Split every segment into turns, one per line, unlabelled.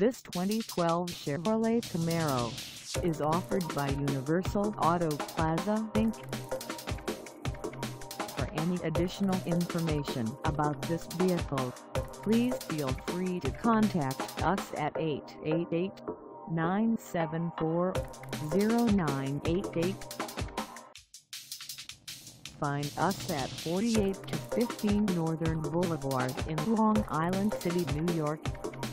This 2012 Chevrolet Camaro is offered by Universal Auto Plaza, Inc. For any additional information about this vehicle, please feel free to contact us at 888-974-0988. Find us at 48 to 15 Northern Boulevard in Long Island City, New York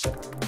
Thank